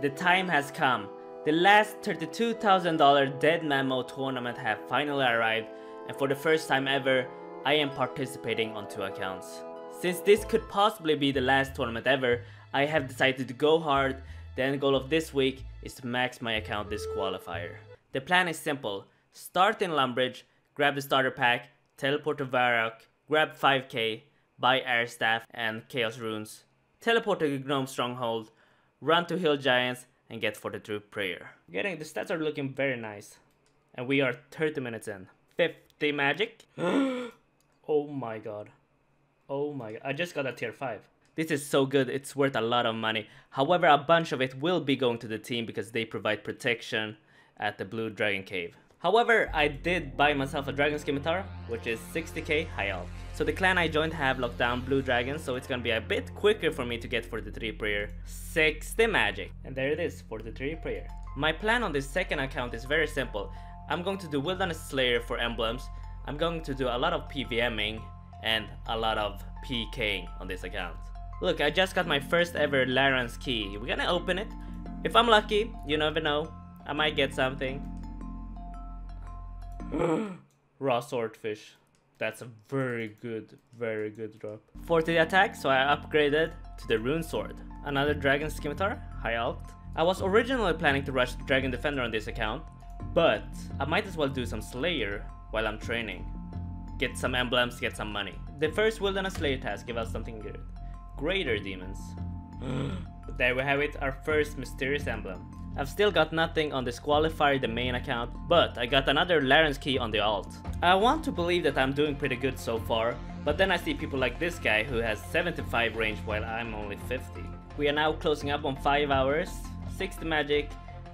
The time has come. The last $32,000 Deadman Mode tournament have finally arrived and for the first time ever, I am participating on two accounts. Since this could possibly be the last tournament ever, I have decided to go hard. The end goal of this week is to max my account this qualifier. The plan is simple. Start in Lumbridge, grab the starter pack, teleport to Varrock, grab 5k, buy Air Staff and Chaos Runes, teleport to the Gnome Stronghold, run to Hill Giants, and get Fortitude Prayer. Getting the stats are looking very nice. And we are 30 minutes in. 50 magic. oh my god. Oh my god. I just got a tier 5. This is so good, it's worth a lot of money. However, a bunch of it will be going to the team because they provide protection at the Blue Dragon Cave. However, I did buy myself a Dragon Scimitar, which is 60k high alch. So the clan I joined have locked down blue dragons, so it's gonna be a bit quicker for me to get 43 prayer. 60 magic. And there it is, 43 prayer. My plan on this second account is very simple. I'm going to do Wilderness Slayer for emblems. I'm going to do a lot of PVMing and a lot of PKing on this account. Look, I just got my first ever Larran's key. We're gonna open it. If I'm lucky, you never know. I might get something. Raw swordfish. That's a very good, very good drop. 40 attack, so I upgraded to the rune sword. Another dragon scimitar, high alch. I was originally planning to rush dragon defender on this account, but I might as well do some slayer while I'm training. Get some emblems, get some money. The first wilderness slayer task give us something good. Greater demons. there we have it, our first mysterious emblem. I've still got nothing on Disqualifier the main account, but I got another Larran's key on the alt. I want to believe that I'm doing pretty good so far, but then I see people like this guy who has 75 range while I'm only 50. We are now closing up on 5 hours, 60 magic,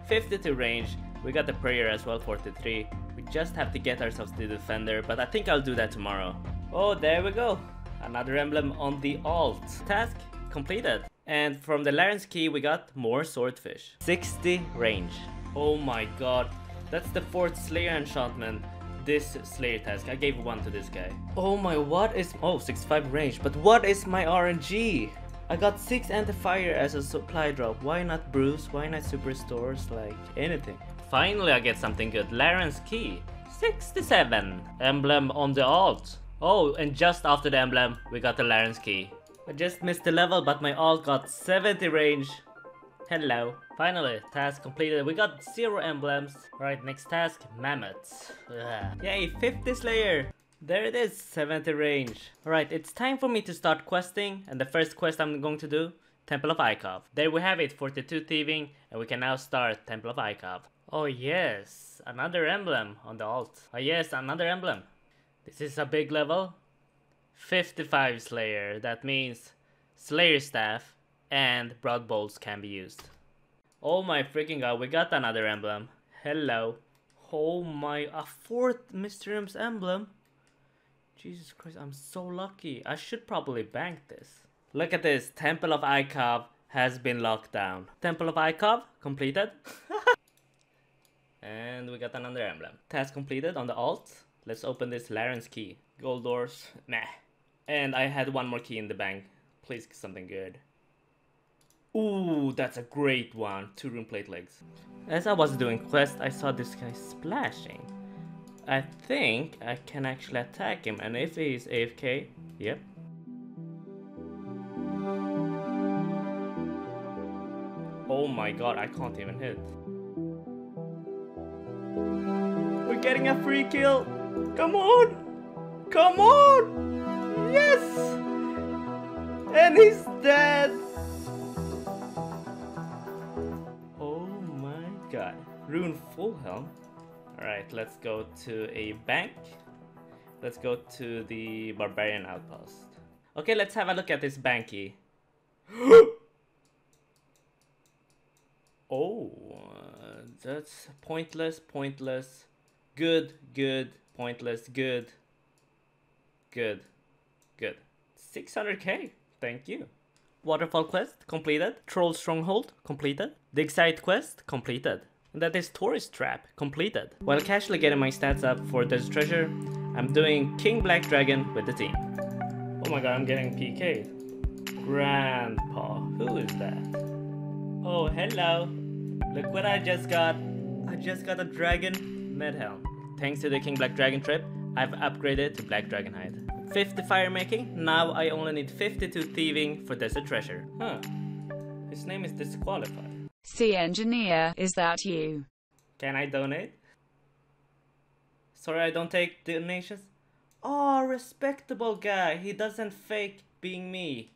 52 range, we got the prayer as well 43. We just have to get ourselves the defender, but I think I'll do that tomorrow. Oh, there we go. Another emblem on the alt. Task completed. And from the Larran's key we got more swordfish. 60 range. Oh my god. That's the fourth Slayer enchantment. This Slayer task. I gave one to this guy. Oh my, what is... Oh, 65 range. But what is my RNG? I got 6 anti-fire as a supply drop. Why not brews? Why not super restores? Like, anything. Finally I get something good. Larran's key. 67. Emblem on the alt. Oh, and just after the emblem, we got the Larran's key. I just missed the level, but my alt got 70 range. Hello. Finally, task completed. We got zero emblems. Right, next task, mammoths. Yay, 50 slayer. There it is, 70 range. Alright, it's time for me to start questing, and the first quest I'm going to do, Temple of Ikov. There we have it, 42 thieving, and we can now start Temple of Ikov. Oh yes, another emblem on the alt. Oh yes, another emblem. This is a big level. 55 Slayer, that means Slayer Staff and Broad Bolts can be used. Oh my freaking god, we got another emblem. Hello. Oh my, a fourth Mysterium's emblem. Jesus Christ, I'm so lucky. I should probably bank this. Look at this, Temple of Ikov has been locked down. Temple of Ikov completed. and we got another emblem. Task completed on the alt. Let's open this Larran's key. Gold doors, meh. And I had one more key in the bank. Please something good. Ooh, that's a great one. Two rune plate legs. As I was doing quest, I saw this guy splashing. I think I can actually attack him, and if he's AFK, yep. Oh my god, I can't even hit. We're getting a free kill! Come on! Come on! Yes! And he's dead! Oh my god. Rune full helm. Alright, let's go to a bank. Let's go to the barbarian outpost. Okay, let's have a look at this banky. oh, that's pointless, pointless. Good, good, pointless, good. Good. Good. 600k. Thank you. Waterfall quest completed. Troll stronghold completed. Dig site quest completed. And that is tourist trap completed. While casually getting my stats up for this treasure, I'm doing King Black Dragon with the team. Oh my god, I'm getting PK. Grandpa. Who is that? Oh, hello. Look what I just got. I just got a dragon medhelm. Thanks to the King Black Dragon trip, I've upgraded to Black Dragon Hide. 50 fire making, now I only need 52 thieving for Desert Treasure. Huh. His name is disqualified. C Engineer, is that you? Can I donate? Sorry, I don't take donations. Oh, respectable guy. He doesn't fake being me.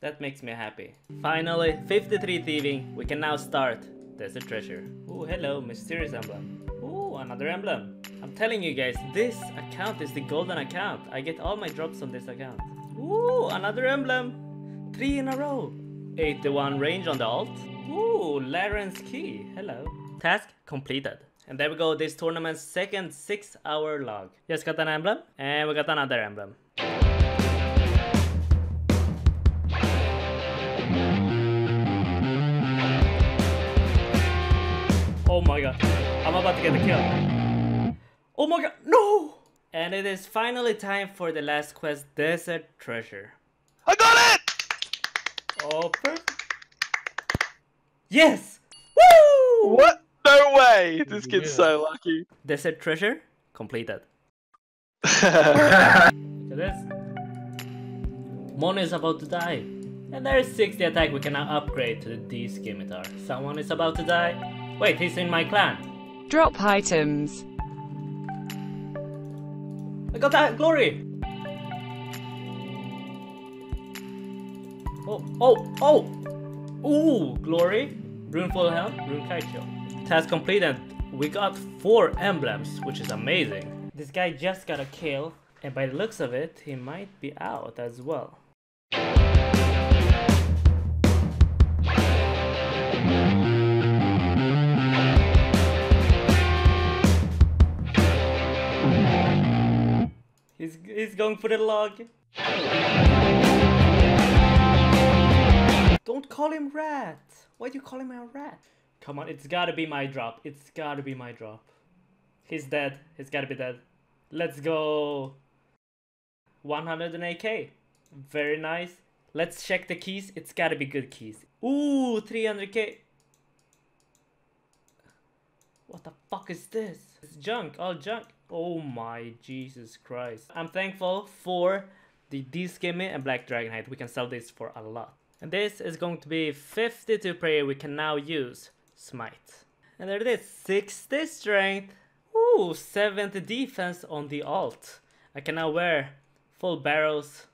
That makes me happy. Finally, 53 thieving. We can now start. Desert treasure. Oh, hello, mysterious emblem. Oh, another emblem. I'm telling you guys, this account is the golden account. I get all my drops on this account. Ooh, another emblem. Three in a row. 81 range on the alt. Ooh, Larran's key. Hello. Task completed. And there we go, this tournament's second 6 hour log. Just got an emblem, and we got another emblem. Oh my god, I'm about to get a kill. Oh my god, no! And it is finally time for the last quest, Desert Treasure. I got it! Oh, perfect. Yes! Woo! What? No way! This kid's Yeah. so lucky. Desert treasure completed. Look at this. Mono is about to die. And there is 60 attack we can now upgrade to the D scimitar. Someone is about to die. Wait, he's in my clan. Drop items. I got that glory! Oh, oh, oh! Ooh, glory, runeful helm, rune kaicho. Task completed. We got four emblems, which is amazing. This guy just got a kill, and by the looks of it, he might be out as well. He's, he's going for the log. Don't call him rat. Why do you call him a rat? Come on, it's gotta be my drop. It's gotta be my drop. He's dead. He's gotta be dead. Let's go. 108k. Very nice. Let's check the keys. It's gotta be good keys. Ooh, 300k. What the fuck is this? It's junk, all junk. Oh my Jesus Christ. I'm thankful for the D-Skimmy and Black Dragonhide. We can sell this for a lot. And this is going to be 52 prayer we can now use. Smite. And there it is, 60 strength. Ooh, 70 defense on the alt. I can now wear full Barrows.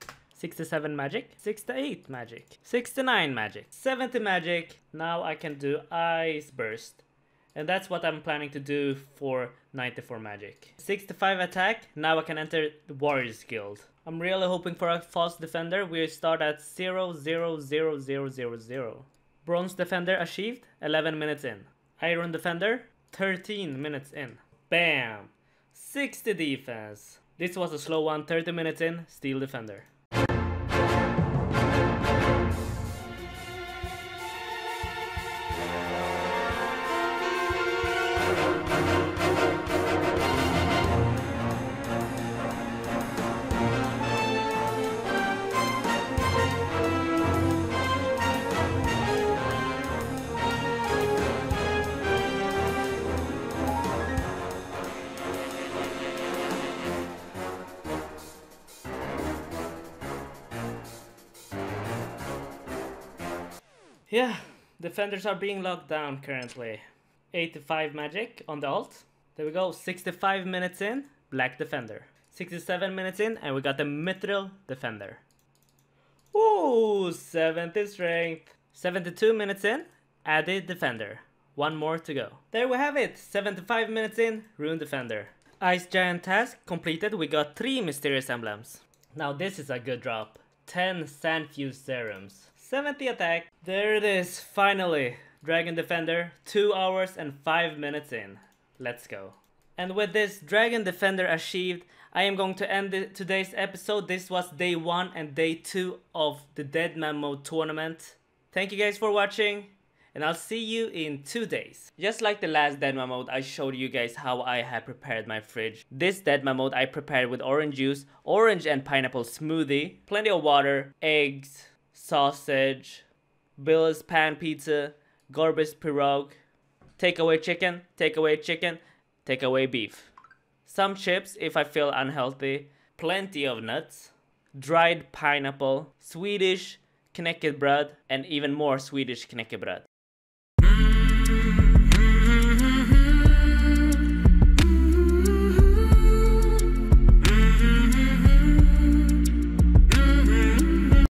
67 magic, 68 magic, 69 magic, 70 magic. Now I can do ice burst. And that's what I'm planning to do for 94 magic. 65 attack, now I can enter the Warriors Guild. I'm really hoping for a false defender. We start at 0, 0, 0, 0, 0, 0. Bronze defender achieved, 11 minutes in. Iron defender, 13 minutes in. Bam! 60 defense. This was a slow one, 30 minutes in, steel defender. Yeah, defenders are being locked down currently. 85 magic on the alt. There we go, 65 minutes in, black defender. 67 minutes in, and we got the mithril defender. Ooh, 70 strength. 72 minutes in, added defender. One more to go. There we have it, 75 minutes in, rune defender. Ice giant task completed, we got 3 mysterious emblems. Now this is a good drop. 10 sanfew serums. 70 attack. There it is, finally. Dragon Defender, 2 hours and 5 minutes in. Let's go. And with this Dragon Defender achieved, I am going to end the, today's episode. This was day 1 and day 2 of the Deadman Mode tournament. Thank you guys for watching, and I'll see you in 2 days. Just like the last Deadman Mode, I showed you guys how I had prepared my fridge. This Deadman Mode I prepared with orange juice, orange and pineapple smoothie, plenty of water, eggs, sausage, Bill's pan pizza, Gorbis Pirog, takeaway chicken, takeaway chicken, takeaway beef. Some chips if I feel unhealthy, plenty of nuts, dried pineapple, Swedish knäckebröd, and even more Swedish knäckebröd.